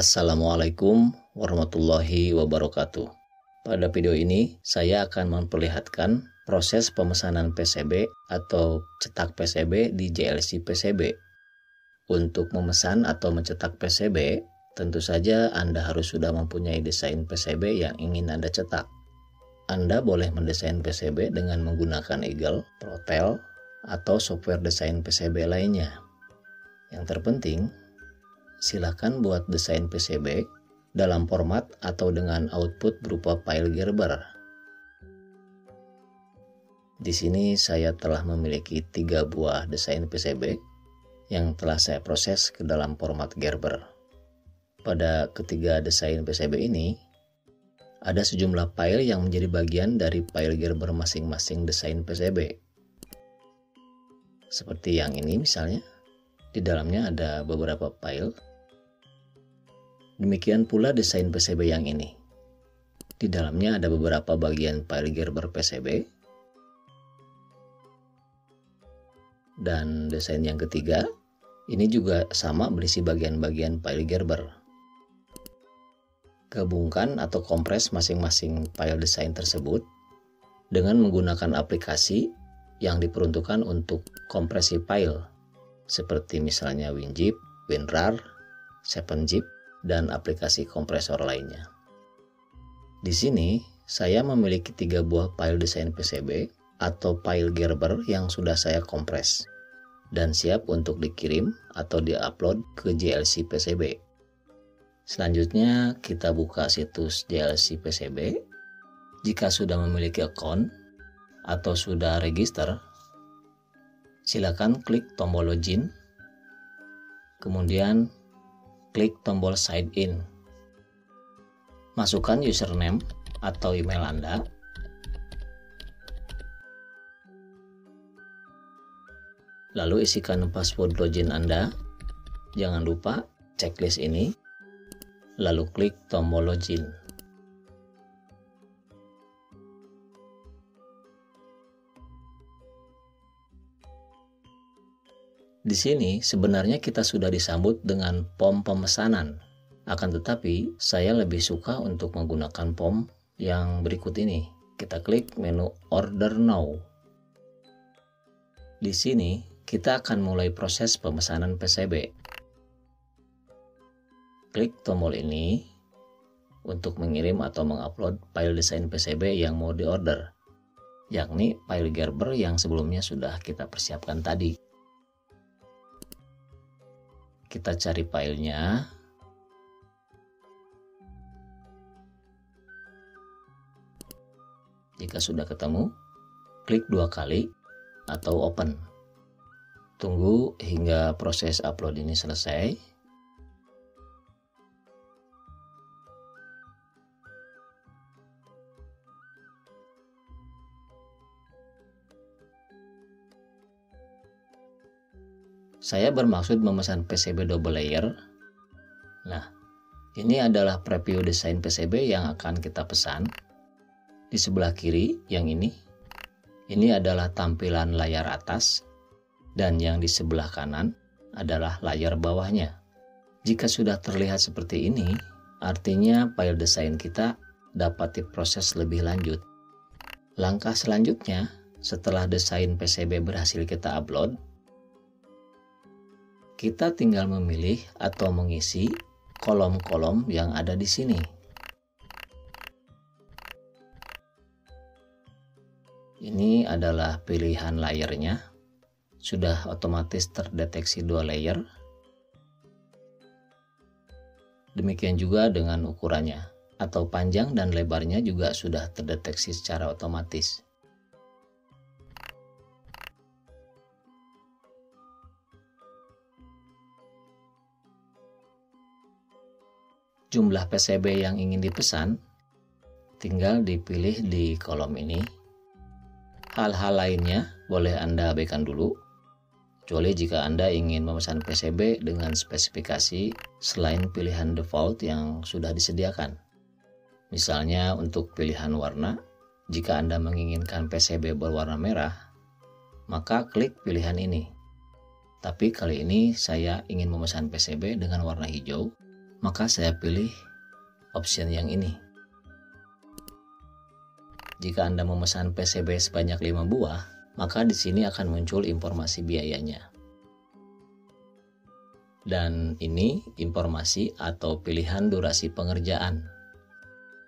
Assalamualaikum warahmatullahi wabarakatuh. Pada video ini, saya akan memperlihatkan proses pemesanan PCB atau cetak PCB di JLC PCB. Untuk memesan atau mencetak PCB, tentu saja Anda harus sudah mempunyai desain PCB yang ingin Anda cetak. Anda boleh mendesain PCB dengan menggunakan Eagle, Protel, atau software desain PCB lainnya. Yang terpenting, silakan buat desain PCB dalam format atau dengan output berupa file Gerber. Di sini saya telah memiliki tiga buah desain PCB yang telah saya proses ke dalam format Gerber. Pada ketiga desain PCB ini, ada sejumlah file yang menjadi bagian dari file Gerber masing-masing desain PCB. Seperti yang ini misalnya, di dalamnya ada beberapa file Demikian pula desain PCB yang ini. Di dalamnya ada beberapa bagian file Gerber PCB. Dan desain yang ketiga, ini juga sama berisi bagian-bagian file Gerber. Gabungkan atau kompres masing-masing file desain tersebut dengan menggunakan aplikasi yang diperuntukkan untuk kompresi file seperti misalnya WinZip, WinRAR, 7zip, dan aplikasi kompresor lainnya. Di sini, saya memiliki tiga buah file desain PCB atau file Gerber yang sudah saya kompres dan siap untuk dikirim atau diupload ke JLC PCB. Selanjutnya, kita buka situs JLC PCB. Jika sudah memiliki akun atau sudah register, silakan klik tombol login, kemudian klik tombol sign in. Masukkan username atau email Anda. Lalu isikan password login Anda. Jangan lupa checklist ini. Lalu klik tombol login. Di sini sebenarnya kita sudah disambut dengan pom pemesanan. Akan tetapi saya lebih suka untuk menggunakan pom yang berikut ini. Kita klik menu Order Now. Di sini kita akan mulai proses pemesanan PCB. Klik tombol ini untuk mengirim atau mengupload file desain PCB yang mau diorder, yakni file Gerber yang sebelumnya sudah kita persiapkan tadi. Kita cari filenya. Jika sudah ketemu, klik dua kali atau open. Tunggu hingga proses upload ini selesai. Saya bermaksud memesan PCB double layer. Nah, ini adalah preview desain PCB yang akan kita pesan. Di sebelah kiri, yang ini, ini adalah tampilan layar atas, dan yang di sebelah kanan adalah layar bawahnya. Jika sudah terlihat seperti ini, artinya file desain kita dapat diproses lebih lanjut. Langkah selanjutnya, setelah desain PCB berhasil kita upload, kita tinggal memilih atau mengisi kolom-kolom yang ada di sini. Ini adalah pilihan layernya. Sudah otomatis terdeteksi dua layer. Demikian juga dengan ukurannya atau panjang dan lebarnya juga sudah terdeteksi secara otomatis. Jumlah PCB yang ingin dipesan, tinggal dipilih di kolom ini. Hal-hal lainnya boleh Anda abaikan dulu, kecuali jika Anda ingin memesan PCB dengan spesifikasi selain pilihan default yang sudah disediakan. Misalnya untuk pilihan warna, jika Anda menginginkan PCB berwarna merah, maka klik pilihan ini. Tapi kali ini saya ingin memesan PCB dengan warna hijau, maka saya pilih option yang ini. Jika Anda memesan PCB sebanyak 5 buah, maka di sini akan muncul informasi biayanya. Dan ini informasi atau pilihan durasi pengerjaan.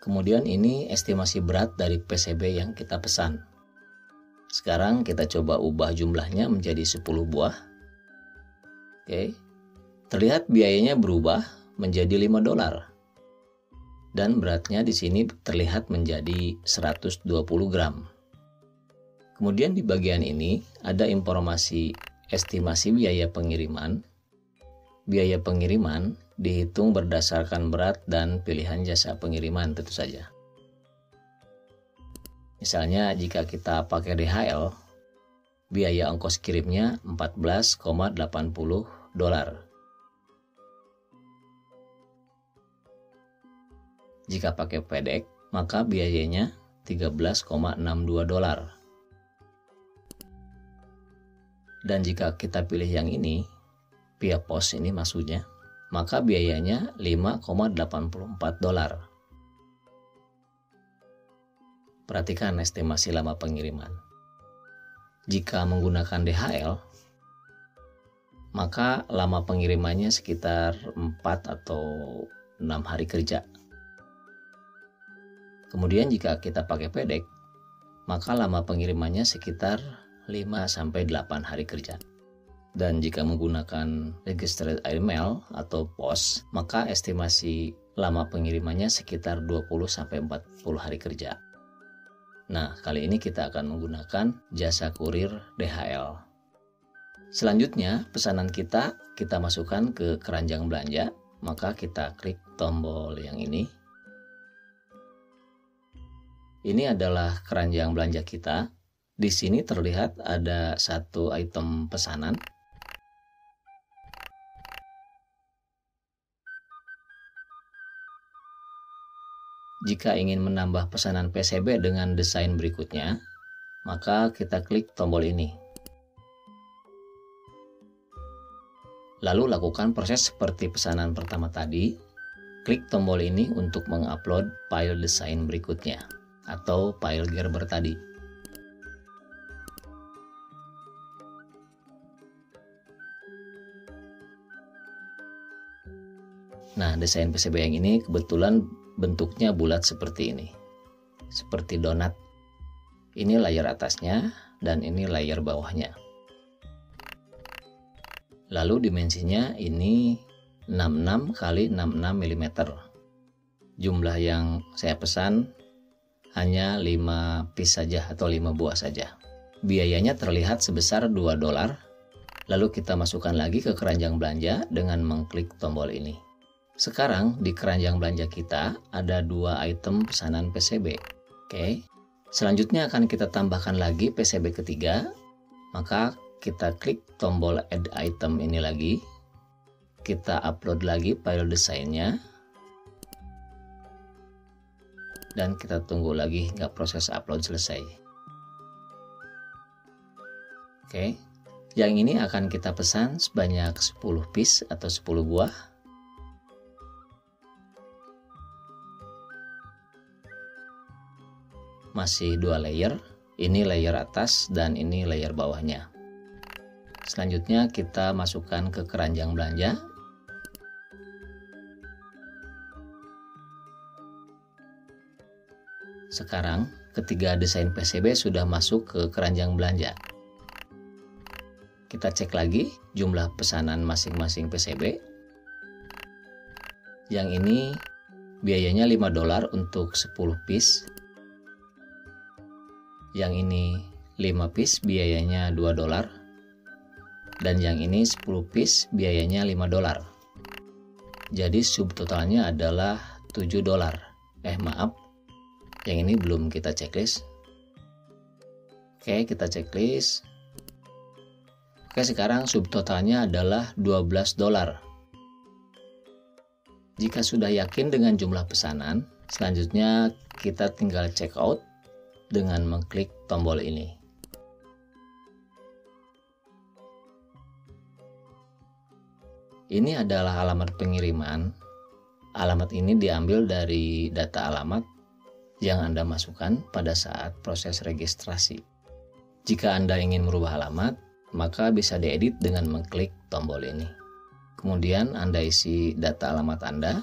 Kemudian ini estimasi berat dari PCB yang kita pesan. Sekarang kita coba ubah jumlahnya menjadi 10 buah. Oke. Terlihat biayanya berubah menjadi 5 dolar dan beratnya di sini terlihat menjadi 120 gram. Kemudian di bagian ini ada informasi estimasi biaya pengiriman. Biaya pengiriman dihitung berdasarkan berat dan pilihan jasa pengiriman tentu saja. Misalnya jika kita pakai DHL, biaya ongkos kirimnya 14,80 dolar. Jika pakai FedEx, maka biayanya 13,62 dolar. Dan jika kita pilih yang ini, via pos ini maksudnya, maka biayanya 5,84 dolar. Perhatikan estimasi lama pengiriman. Jika menggunakan DHL, maka lama pengirimannya sekitar 4 atau 6 hari kerja. Kemudian jika kita pakai pedek, maka lama pengirimannya sekitar 5-8 hari kerja. Dan jika menggunakan registered email atau pos, maka estimasi lama pengirimannya sekitar 20-40 hari kerja. Nah, kali ini kita akan menggunakan jasa kurir DHL. Selanjutnya, pesanan kita kita masukkan ke keranjang belanja, maka kita klik tombol yang ini ini adalah keranjang belanja kita. Di sini terlihat ada satu item pesanan. Jika ingin menambah pesanan PCB dengan desain berikutnya, maka kita klik tombol ini. Lalu lakukan proses seperti pesanan pertama tadi. Klik tombol ini untuk mengupload file desain berikutnya atau file Gerber tadi. Nah, desain PCB yang ini kebetulan bentuknya bulat seperti ini. Seperti donat. Ini layer atasnya dan ini layer bawahnya. Lalu dimensinya ini 66 kali 66 mm. Jumlah yang saya pesan hanya 5 piece saja atau 5 buah saja. Biayanya terlihat sebesar 2 dolar. Lalu kita masukkan lagi ke keranjang belanja dengan mengklik tombol ini. Sekarang di keranjang belanja kita ada dua item pesanan PCB. Oke. Selanjutnya akan kita tambahkan lagi PCB ketiga. Maka kita klik tombol add item ini lagi. Kita upload lagi file desainnya dan kita tunggu lagi nggak proses upload selesai. Oke yang ini akan kita pesan sebanyak 10 piece atau 10 buah. Masih dua layer ini layer atas dan ini layer bawahnya. Selanjutnya kita masukkan ke keranjang belanja Sekarang, ketiga desain PCB sudah masuk ke keranjang belanja. Kita cek lagi jumlah pesanan masing-masing PCB. Yang ini biayanya 5 dolar untuk 10 piece. Yang ini 5 piece biayanya 2 dolar. Dan yang ini 10 piece biayanya 5 dolar. Jadi subtotalnya adalah 7 dolar. Eh maaf, yang ini belum kita checklist. Oke kita checklist. Oke sekarang subtotalnya adalah 12 dolar. Jika sudah yakin dengan jumlah pesanan selanjutnya kita tinggal check out dengan mengklik tombol ini. Ini adalah alamat pengiriman. Alamat ini diambil dari data alamat yang Anda masukkan pada saat proses registrasi. Jika Anda ingin merubah alamat, maka bisa diedit dengan mengklik tombol ini. Kemudian Anda isi data alamat Anda.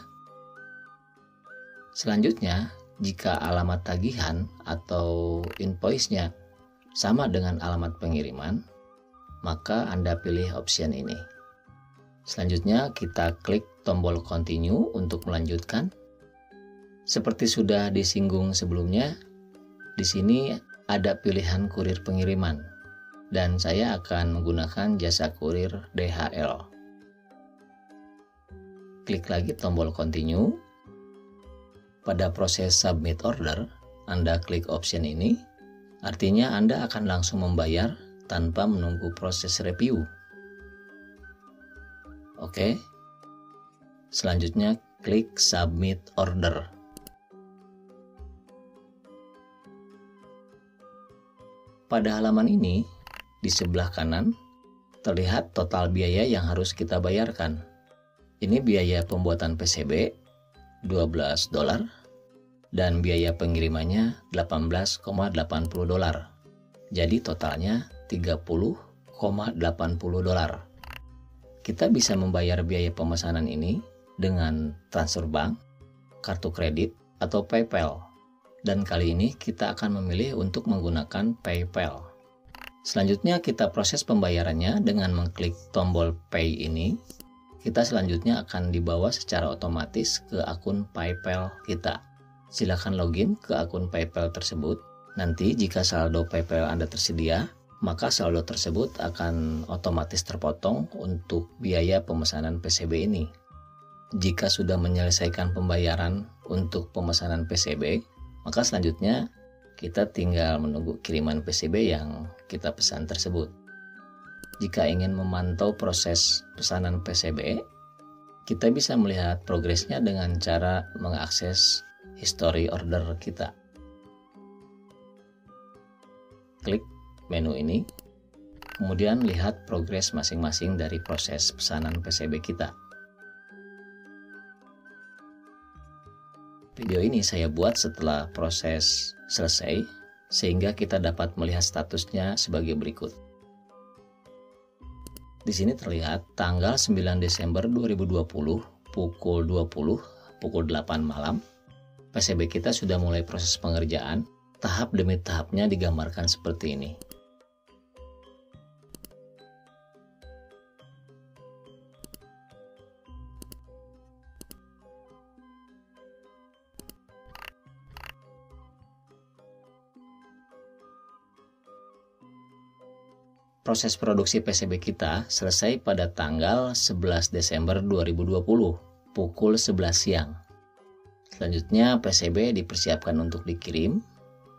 Selanjutnya, jika alamat tagihan atau invoice-nya sama dengan alamat pengiriman, maka Anda pilih option ini. Selanjutnya, kita klik tombol continue untuk melanjutkan seperti sudah disinggung sebelumnya, di sini ada pilihan kurir pengiriman dan saya akan menggunakan jasa kurir DHL. Klik lagi tombol continue. Pada proses submit order, Anda klik option ini, artinya Anda akan langsung membayar tanpa menunggu proses review. Oke. Selanjutnya klik submit order. Pada halaman ini, di sebelah kanan, terlihat total biaya yang harus kita bayarkan. Ini biaya pembuatan PCB 12 dolar dan biaya pengirimannya 18,80 dolar. Jadi totalnya 30,80 dolar. Kita bisa membayar biaya pemesanan ini dengan transfer bank, kartu kredit, atau PayPal dan kali ini kita akan memilih untuk menggunakan PayPal. Selanjutnya kita proses pembayarannya dengan mengklik tombol Pay ini. Kita selanjutnya akan dibawa secara otomatis ke akun PayPal kita. Silakan login ke akun PayPal tersebut. Nanti jika saldo PayPal Anda tersedia, maka saldo tersebut akan otomatis terpotong untuk biaya pemesanan PCB ini. Jika sudah menyelesaikan pembayaran untuk pemesanan PCB, maka selanjutnya kita tinggal menunggu kiriman PCB yang kita pesan tersebut. Jika ingin memantau proses pesanan PCB, kita bisa melihat progresnya dengan cara mengakses history order kita. Klik menu ini, kemudian lihat progres masing-masing dari proses pesanan PCB kita. Video ini saya buat setelah proses selesai, sehingga kita dapat melihat statusnya sebagai berikut. Di sini terlihat tanggal 9 Desember 2020 pukul 20 pukul 8 malam. PCB kita sudah mulai proses pengerjaan, tahap demi tahapnya digambarkan seperti ini. Proses produksi PCB kita selesai pada tanggal 11 Desember 2020 pukul 11 siang. Selanjutnya PCB dipersiapkan untuk dikirim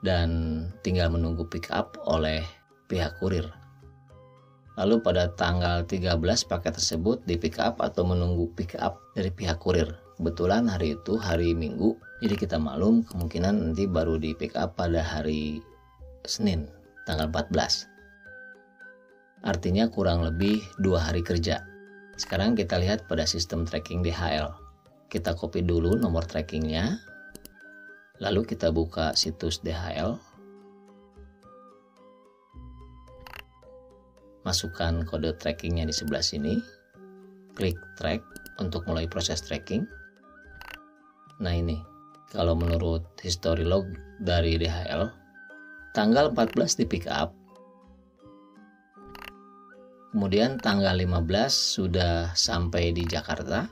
dan tinggal menunggu pick up oleh pihak kurir. Lalu pada tanggal 13 paket tersebut di pick up atau menunggu pick up dari pihak kurir. Kebetulan hari itu hari Minggu, jadi kita maklum kemungkinan nanti baru di pick up pada hari Senin tanggal 14 artinya kurang lebih dua hari kerja. Sekarang kita lihat pada sistem tracking DHL. Kita copy dulu nomor trackingnya, lalu kita buka situs DHL, masukkan kode trackingnya di sebelah sini, klik track untuk mulai proses tracking. Nah ini, kalau menurut history log dari DHL, tanggal 14 di pick up, Kemudian tanggal 15 sudah sampai di Jakarta.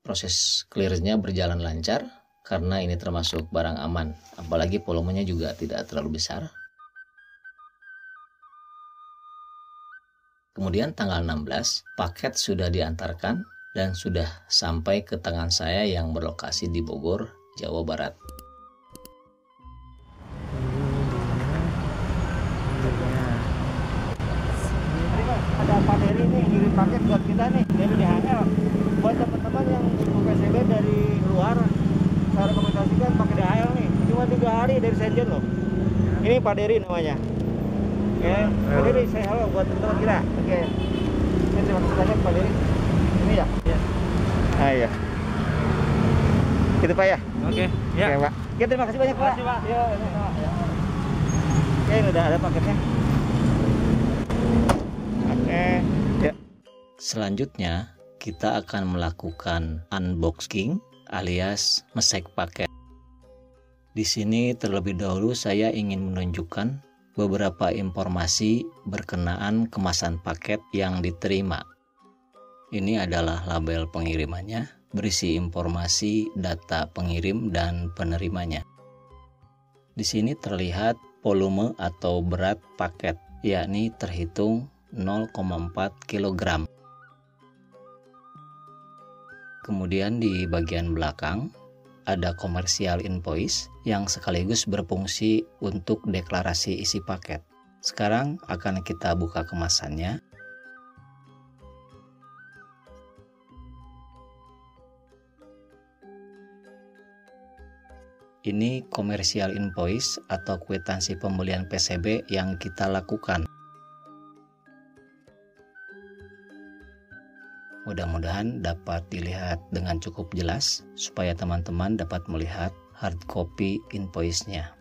Proses clearnya berjalan lancar karena ini termasuk barang aman, apalagi volumenya juga tidak terlalu besar. Kemudian tanggal 16, paket sudah diantarkan dan sudah sampai ke tangan saya yang berlokasi di Bogor, Jawa Barat. Dery nih ngirim paket buat kita nih dari DHL buat teman-teman yang butuh PCB dari luar saya rekomendasikan pakai DHL nih cuma tiga hari dari Shenzhen loh ini Pak Dery namanya oke okay. Pak Dery saya halo buat teman-teman kita oke okay. terima kasih banyak Pak Dery ini ya, ya. Ah iya. Gitu Pak ya? Oke, ya. Oke Pak. Ya terima kasih banyak Pak. Terima kasih, Pak. Ya, ini, Pak. Ya. Oke, ini udah ada paketnya. Ya. Selanjutnya, kita akan melakukan unboxing alias mesek paket. Di sini terlebih dahulu saya ingin menunjukkan beberapa informasi berkenaan kemasan paket yang diterima. Ini adalah label pengirimannya, berisi informasi data pengirim dan penerimanya. Di sini terlihat volume atau berat paket, yakni terhitung 0,4 kg. Kemudian di bagian belakang ada komersial invoice yang sekaligus berfungsi untuk deklarasi isi paket. Sekarang akan kita buka kemasannya. Ini komersial invoice atau kwitansi pembelian PCB yang kita lakukan. Mudah-mudahan dapat dilihat dengan cukup jelas supaya teman-teman dapat melihat hard copy invoice-nya.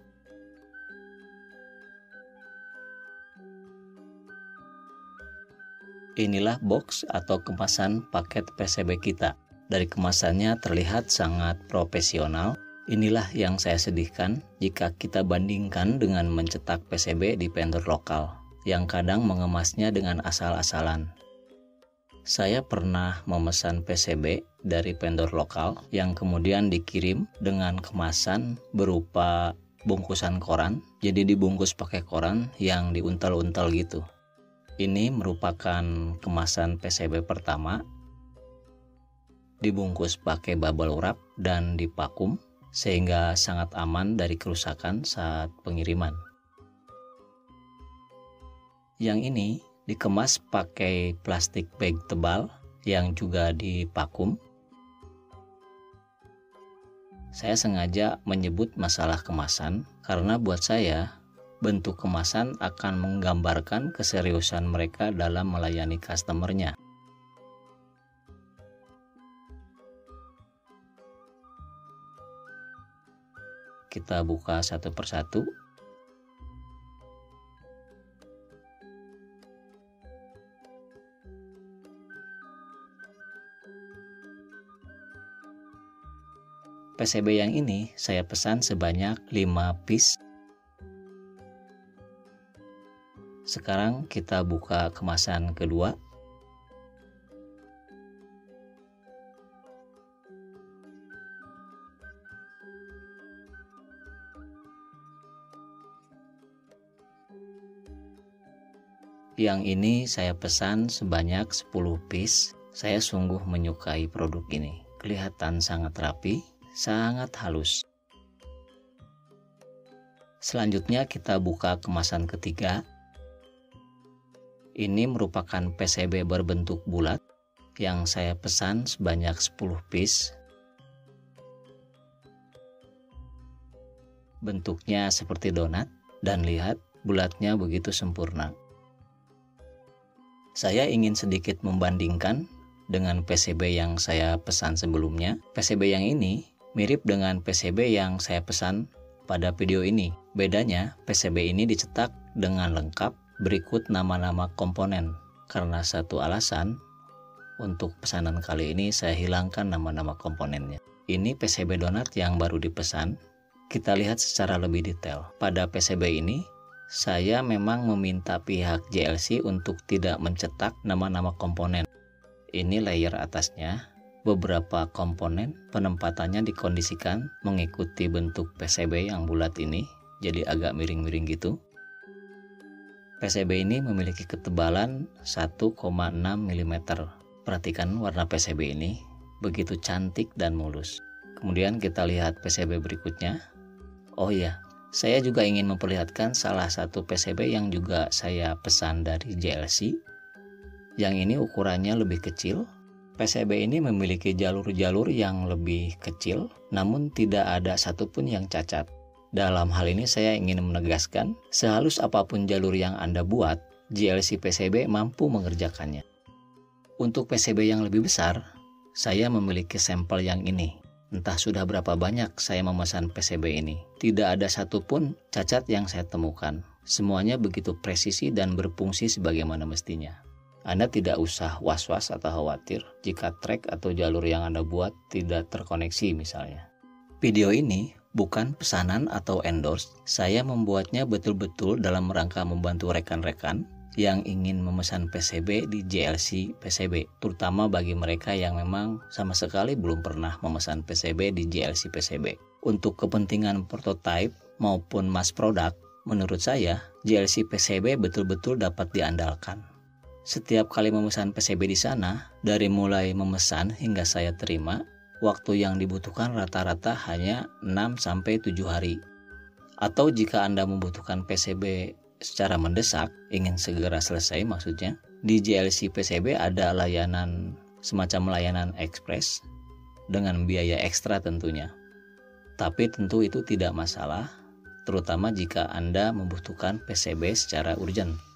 Inilah box atau kemasan paket PCB kita. Dari kemasannya terlihat sangat profesional. Inilah yang saya sedihkan jika kita bandingkan dengan mencetak PCB di vendor lokal yang kadang mengemasnya dengan asal-asalan saya pernah memesan PCB dari vendor lokal yang kemudian dikirim dengan kemasan berupa bungkusan koran. Jadi dibungkus pakai koran yang diuntal-untal gitu. Ini merupakan kemasan PCB pertama. Dibungkus pakai bubble wrap dan dipakum sehingga sangat aman dari kerusakan saat pengiriman. Yang ini dikemas pakai plastik bag tebal yang juga dipakum. Saya sengaja menyebut masalah kemasan karena buat saya bentuk kemasan akan menggambarkan keseriusan mereka dalam melayani customernya. Kita buka satu persatu. PCB yang ini saya pesan sebanyak 5 piece. Sekarang kita buka kemasan kedua. Yang ini saya pesan sebanyak 10 piece. Saya sungguh menyukai produk ini. Kelihatan sangat rapi, sangat halus. Selanjutnya kita buka kemasan ketiga. Ini merupakan PCB berbentuk bulat yang saya pesan sebanyak 10 piece. Bentuknya seperti donat dan lihat bulatnya begitu sempurna. Saya ingin sedikit membandingkan dengan PCB yang saya pesan sebelumnya. PCB yang ini mirip dengan PCB yang saya pesan pada video ini. Bedanya, PCB ini dicetak dengan lengkap berikut nama-nama komponen. Karena satu alasan, untuk pesanan kali ini saya hilangkan nama-nama komponennya. Ini PCB donat yang baru dipesan. Kita lihat secara lebih detail. Pada PCB ini, saya memang meminta pihak JLC untuk tidak mencetak nama-nama komponen. Ini layer atasnya, beberapa komponen penempatannya dikondisikan mengikuti bentuk PCB yang bulat ini, jadi agak miring-miring gitu. PCB ini memiliki ketebalan 1,6 mm. Perhatikan warna PCB ini, begitu cantik dan mulus. Kemudian kita lihat PCB berikutnya. Oh iya, saya juga ingin memperlihatkan salah satu PCB yang juga saya pesan dari JLC. Yang ini ukurannya lebih kecil, PCB ini memiliki jalur-jalur yang lebih kecil, namun tidak ada satupun yang cacat. Dalam hal ini saya ingin menegaskan, sehalus apa pun jalur yang Anda buat, GLC PCB mampu mengerjakannya. Untuk PCB yang lebih besar, saya memiliki sampel yang ini. Entah sudah berapa banyak saya memesan PCB ini. Tidak ada satupun cacat yang saya temukan. Semuanya begitu presisi dan berfungsi sebagaimana mestinya. Anda tidak usah was-was atau khawatir jika track atau jalur yang Anda buat tidak terkoneksi misalnya. Video ini bukan pesanan atau endorse. Saya membuatnya betul-betul dalam rangka membantu rekan-rekan yang ingin memesan PCB di JLC PCB, terutama bagi mereka yang memang sama sekali belum pernah memesan PCB di JLC PCB. Untuk kepentingan prototype maupun mass product, menurut saya JLC PCB betul-betul dapat diandalkan. Setiap kali memesan PCB di sana, dari mulai memesan hingga saya terima, waktu yang dibutuhkan rata-rata hanya 6-7 hari. Atau jika Anda membutuhkan PCB secara mendesak, ingin segera selesai maksudnya, di JLC PCB ada layanan semacam layanan ekspres dengan biaya ekstra tentunya. Tapi tentu itu tidak masalah, terutama jika Anda membutuhkan PCB secara urgent.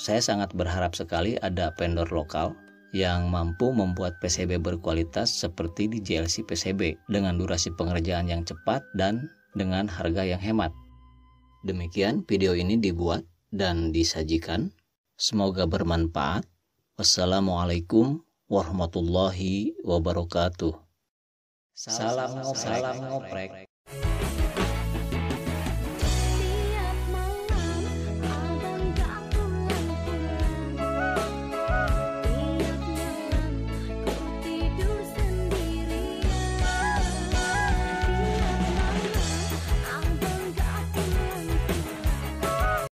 Saya sangat berharap sekali ada vendor lokal yang mampu membuat PCB berkualitas seperti di JLC PCB dengan durasi pengerjaan yang cepat dan dengan harga yang hemat. Demikian video ini dibuat dan disajikan. Semoga bermanfaat. Wassalamualaikum warahmatullahi wabarakatuh. Salam ngoprek. Salam ngoprek.